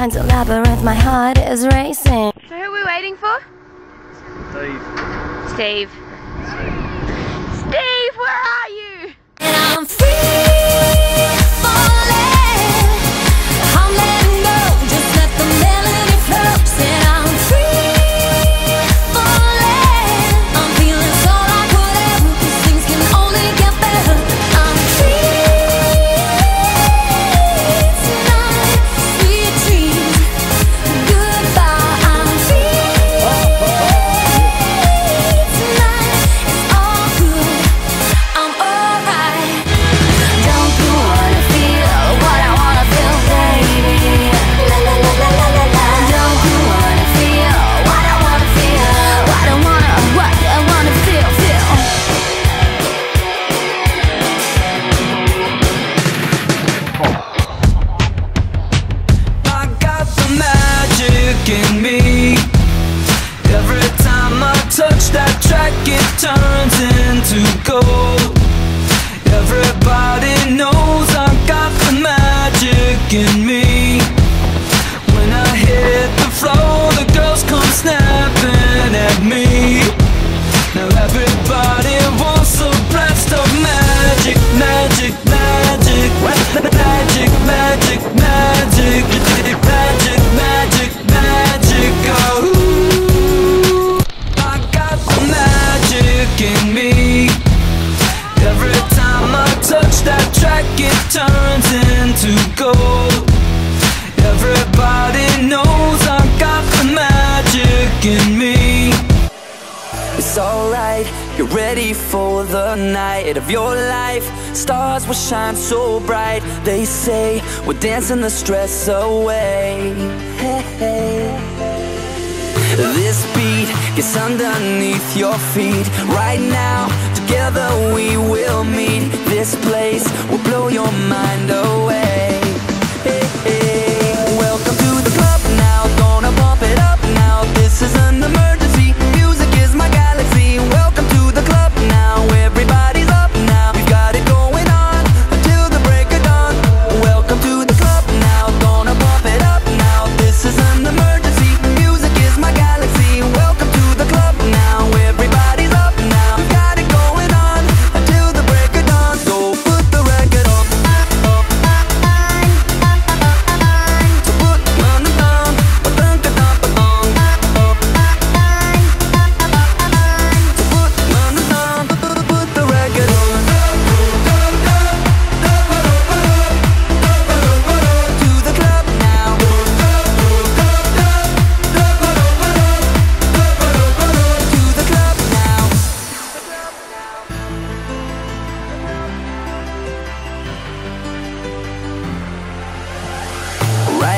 mind's a labyrinth, my heart is racing. So who are we waiting for? Steve. Steve. Steve, wanting to go. Everybody knows I've got the magic in me. it turns into gold. Everybody knows I got the magic in me. It's alright, you're ready for the night of your life. Stars will shine so bright They say we're dancing the stress away. Hey, hey. This beat gets underneath your feet. Right now, together we will meet. This place will blow your mind away.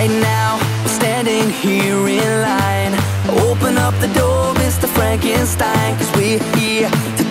right now, standing here in line. Open up the door, Mr. Frankenstein, cause we're here